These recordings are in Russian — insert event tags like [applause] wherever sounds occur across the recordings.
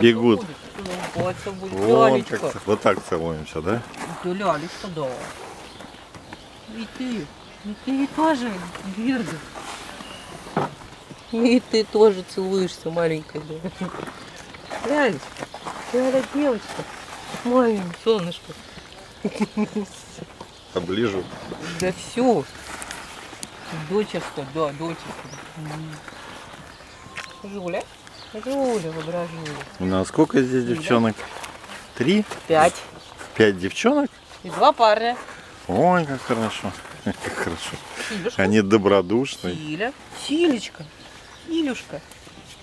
Бегут. Вон как, вот так целуемся, да? Ты лялечка, да. И ты. И ты тоже, Герда. И ты тоже целуешься, маленькая. Да. Лялечка. Ляля, девочка. Мамин, солнышко. Поближе. Да все. Дочерка, да, дочерка. М. Жуля, воображуля. У нас сколько здесь девчонок? Три? Пять. Пять девчонок? И два парня. Ой, как хорошо. [laughs] Как хорошо. Силюшка. Они добродушные. Силя. Силечка. Силюшка.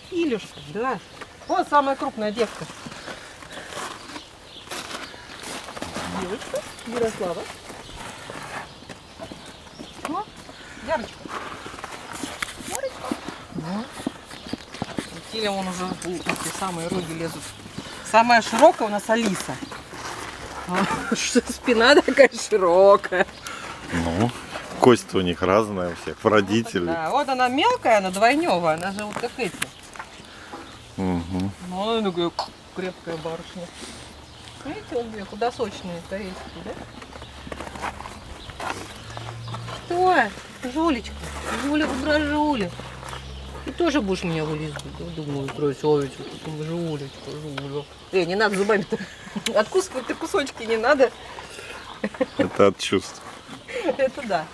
Силюшка, да. Вот самая крупная девка. Девочка. Ярослава. Силя он уже эти самые роги лезут. Самая широкая у нас Алиса. [laughs] Что спина такая широкая. Ну, кость у них разная у всех, в родителей. Да, вот она мелкая, она двойневая, она же вот как эти. Мгм. Ну, она такая крепкая барышня. Видите, вот две худосочные корейские, да? Что? Жулечка, Жуля, Жуля. Ты тоже будешь меня вылизывать? Я думаю, красавица, потом Жулечка, Жуля. Эй, не надо зубами-то. Откусывать-то кусочки не надо. Это от чувств. Это да.